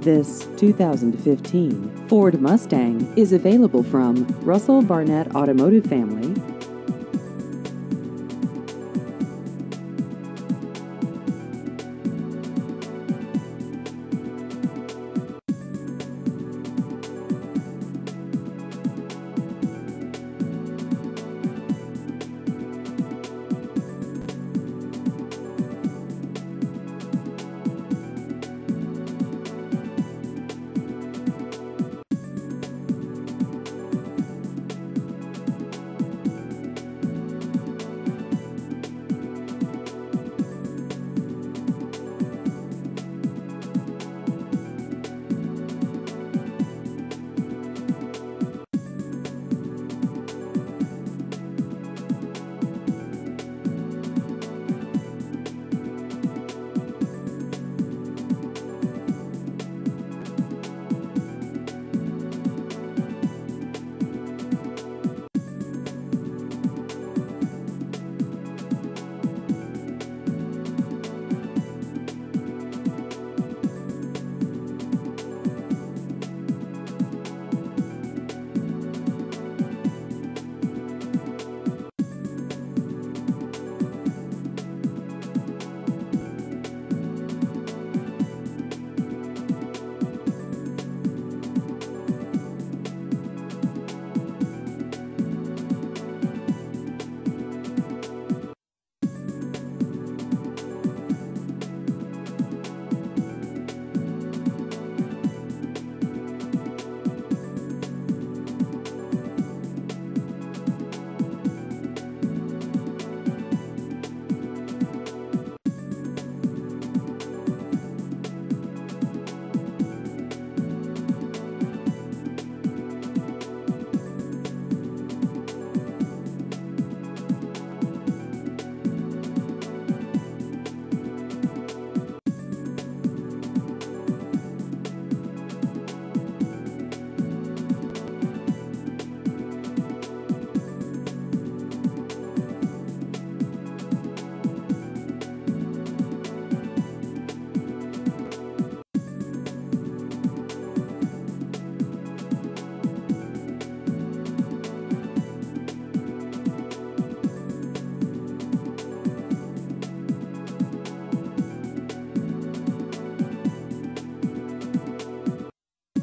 This 2015 Ford Mustang is available from Russell Barnett Automotive Family.